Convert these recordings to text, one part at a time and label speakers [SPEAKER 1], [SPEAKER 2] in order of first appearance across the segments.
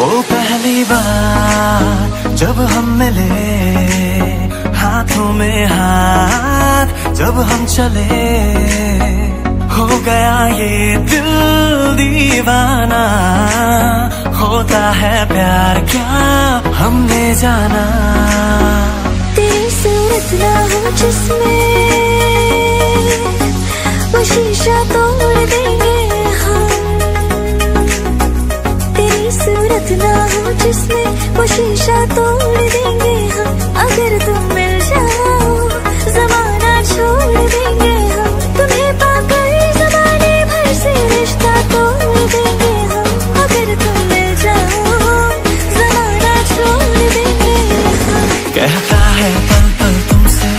[SPEAKER 1] पहली बार जब हम मिले, हाथों में हाथ जब हम चले, हो गया ये दिल दीवाना, होता है प्यार क्या हमने जाना।
[SPEAKER 2] तेरी सूरत ना हो जिसमें जिसमें वो शीशा तोड़ देंगे हम, अगर तुम मिल जाओ, जमाना छोड़ देंगे हम। तुम्हें पाकर जमाने भर से रिश्ता तोड़ देंगे हम, अगर तुम मिल जाओ, जमाना छोड़ देंगे हम।
[SPEAKER 1] कहता है पल पल तुमसे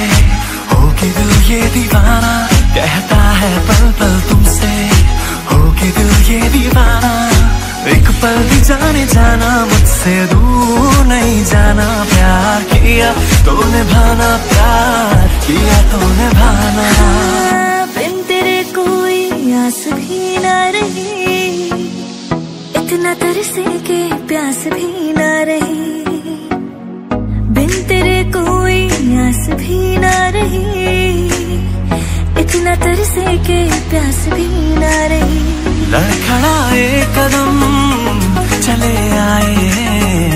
[SPEAKER 1] के दिल ये दीवाना। कहता है पल पल तुमसे के दिल ये दीवाना। पल भी जाने जाना मुझसे दूर नहीं जाना। प्यार किया तो निभाना प्यार किया तो निभाना
[SPEAKER 2] बिन तेरे कोई आस भी ना रही इतना तरसे के प्यास भी ना रही। बिन तेरे कोई आस भी ना रही इतना तरसे के प्यास भी ना रही।
[SPEAKER 1] लड़खड़ा लड़खड़ाए कदम चले आए